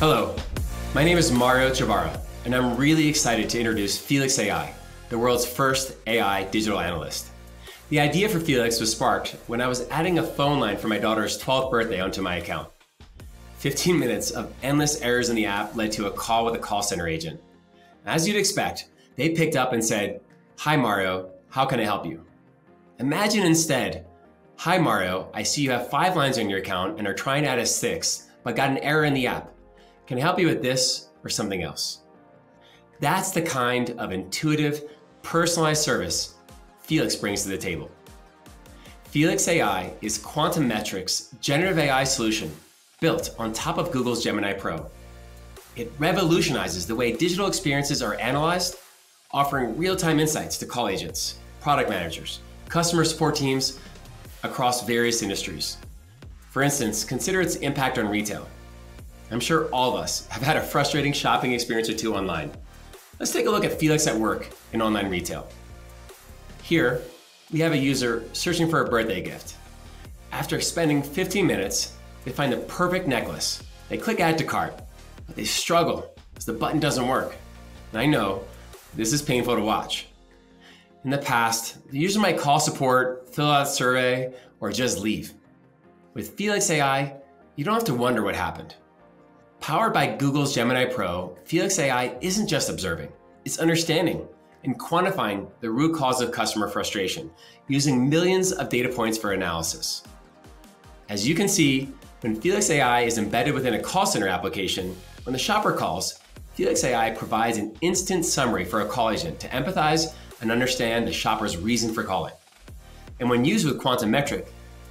Hello, my name is Mario Ciabarra, and I'm really excited to introduce Felix AI, the world's first AI digital analyst. The idea for Felix was sparked when I was adding a phone line for my daughter's 12th birthday onto my account. 15 minutes of endless errors in the app led to a call with a call center agent. As you'd expect, they picked up and said, Hi Mario, how can I help you? Imagine instead, Hi Mario, I see you have five lines on your account and are trying to add a sixth, but got an error in the app. Can I help you with this or something else? That's the kind of intuitive, personalized service Felix brings to the table. Felix AI is Quantum Metric's generative AI solution built on top of Google's Gemini Pro. It revolutionizes the way digital experiences are analyzed, offering real-time insights to call agents, product managers, customer support teams across various industries. For instance, consider its impact on retail. I'm sure all of us have had a frustrating shopping experience or two online. Let's take a look at Felix at Work in online retail. Here, we have a user searching for a birthday gift. After spending 15 minutes, they find the perfect necklace. They click add to cart, but they struggle as the button doesn't work. And I know this is painful to watch. In the past, the user might call support, fill out a survey, or just leave. With Felix AI, you don't have to wonder what happened. Powered by Google's Gemini Pro, Felix AI isn't just observing, it's understanding and quantifying the root cause of customer frustration using millions of data points for analysis. As you can see, when Felix AI is embedded within a call center application, when the shopper calls, Felix AI provides an instant summary for a call agent to empathize and understand the shopper's reason for calling. And when used with Quantum Metric,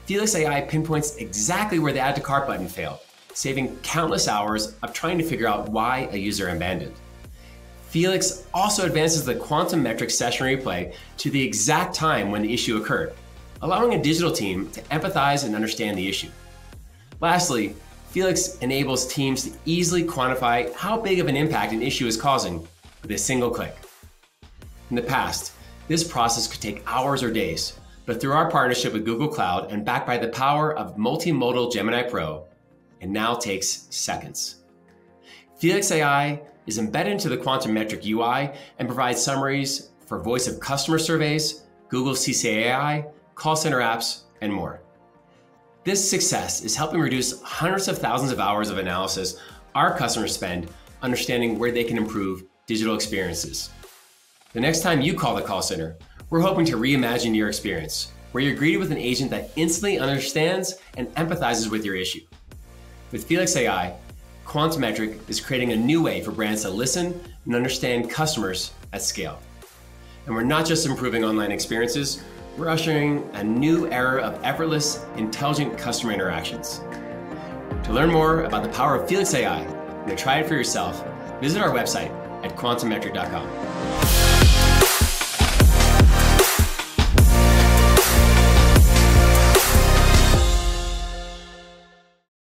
Felix AI pinpoints exactly where the add to cart button failed saving countless hours of trying to figure out why a user abandoned. Felix also advances the quantum metric session replay to the exact time when the issue occurred, allowing a digital team to empathize and understand the issue. Lastly, Felix enables teams to easily quantify how big of an impact an issue is causing with a single click. In the past, this process could take hours or days, but through our partnership with Google Cloud and backed by the power of multimodal Gemini Pro, and now takes seconds. Felix AI is embedded into the Quantum Metric UI and provides summaries for voice of customer surveys, Google CCAI, call center apps, and more. This success is helping reduce hundreds of thousands of hours of analysis our customers spend understanding where they can improve digital experiences. The next time you call the call center, we're hoping to reimagine your experience, where you're greeted with an agent that instantly understands and empathizes with your issue. With Felix AI, Quantum Metric is creating a new way for brands to listen and understand customers at scale. And we're not just improving online experiences, we're ushering a new era of effortless, intelligent customer interactions. To learn more about the power of Felix AI and to try it for yourself, visit our website at quantummetric.com.